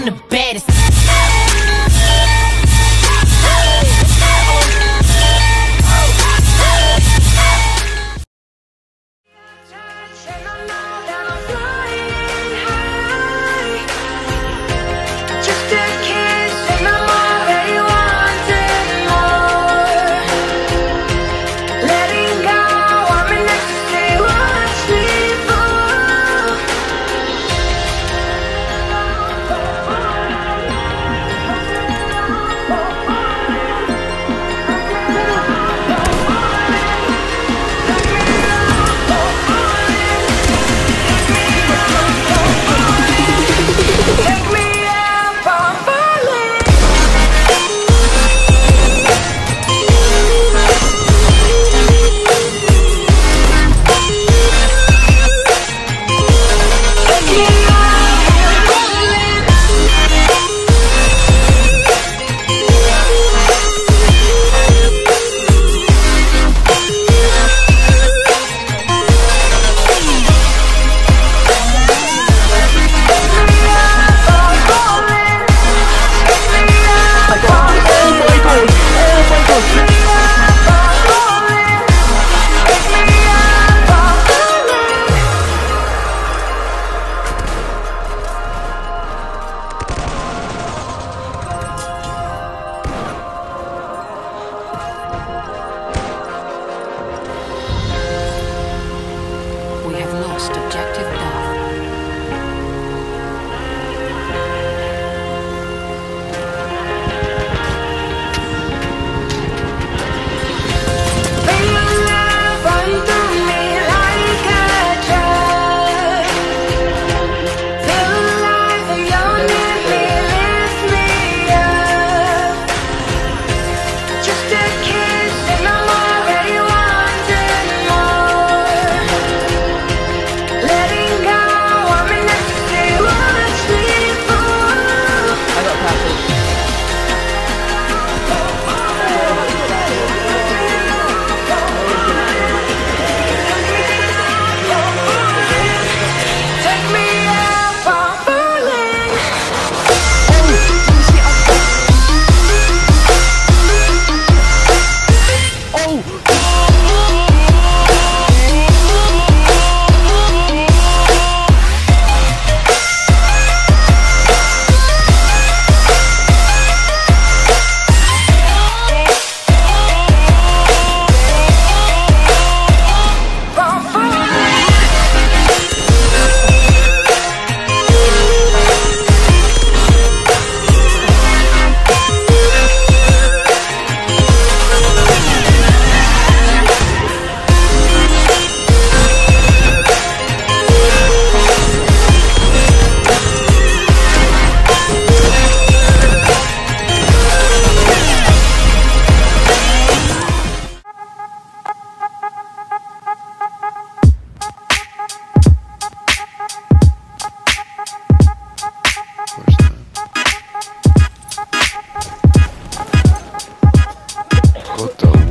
I'm the baddest.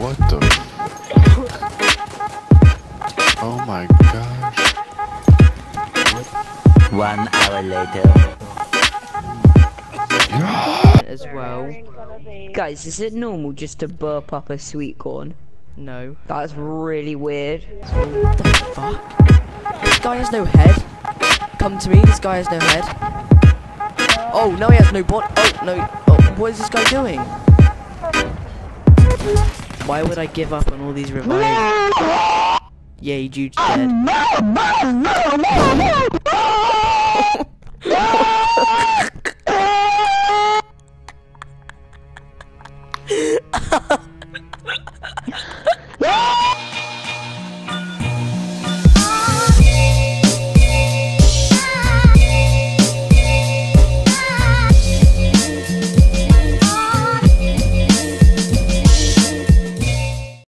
What the. Oh my gosh. One hour later. As well. Guys, is it normal just to burp up a sweet corn? No. That's really weird. What the fuck? This guy has no head. Come to me, this guy has no head. Oh, no, he has no body. Oh, no. Oh, what is this guy doing? Why would I give up on all these revives? Yeah, Jude's dead.